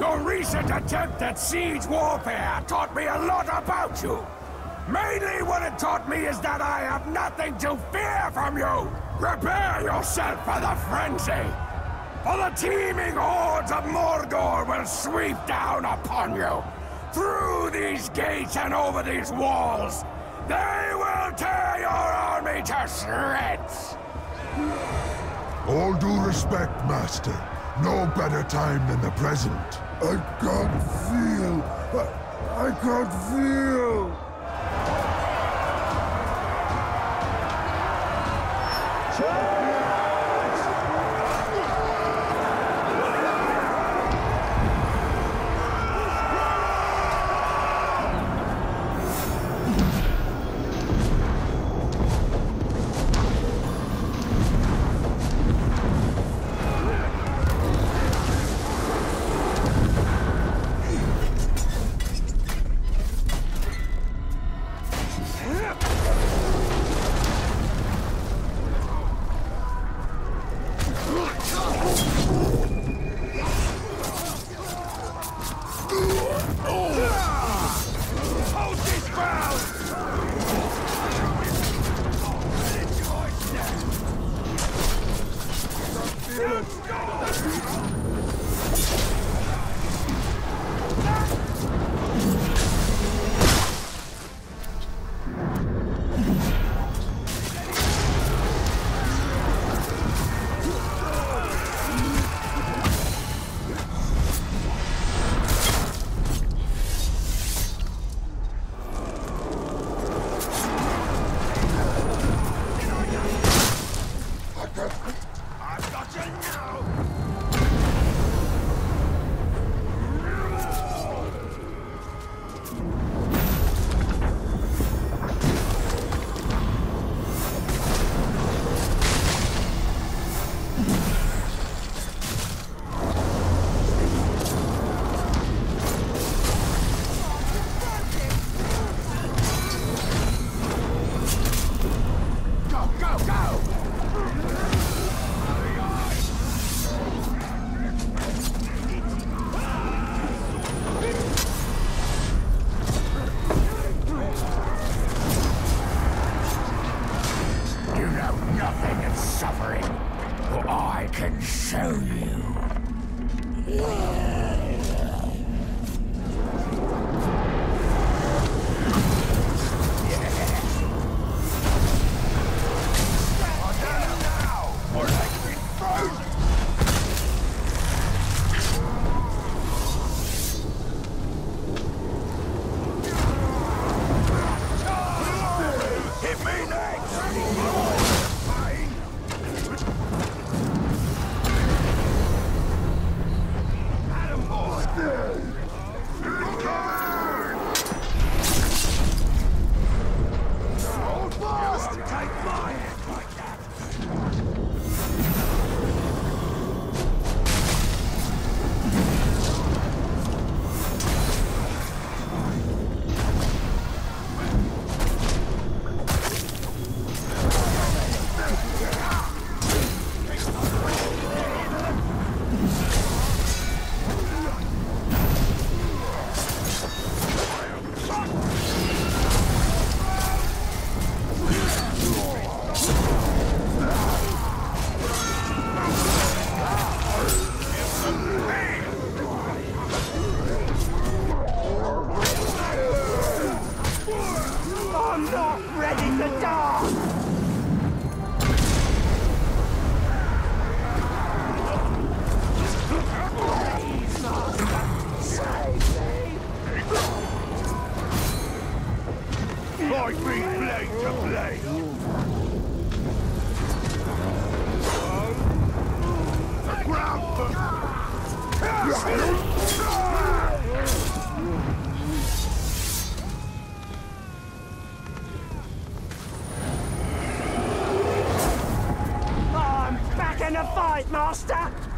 Your recent attempt at siege warfare taught me a lot about you. Mainly what it taught me is that I have nothing to fear from you. Prepare yourself for the frenzy. For the teeming hordes of Mordor will sweep down upon you. Through these gates and over these walls. They will tear your army to shreds. All due respect, Master. No better time than the present. I can't feel. I, I can't feel. Charge! Go! blade to blade. I'm back in the fight, Master!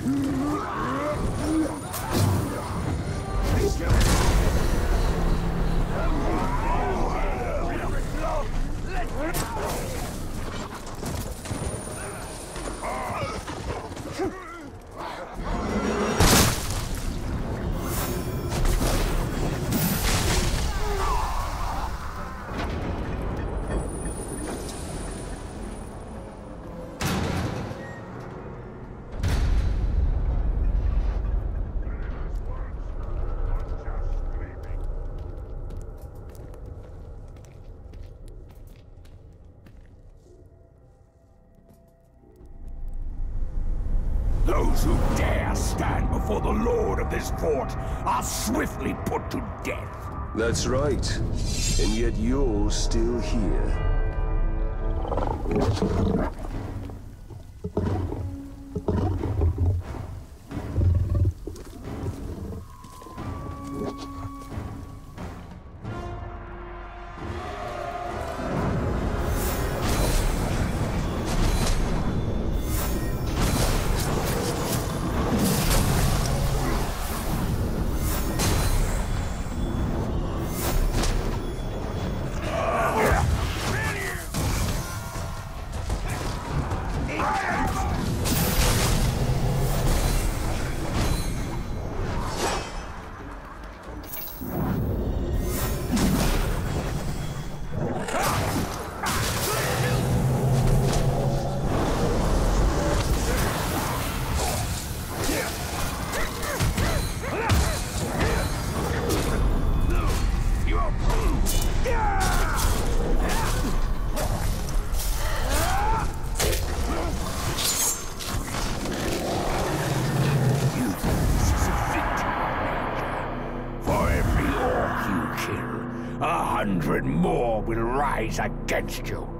Mm-hmm. Those who dare stand before the lord of this fort are swiftly put to death. That's right. And yet you're still here. Rise against you.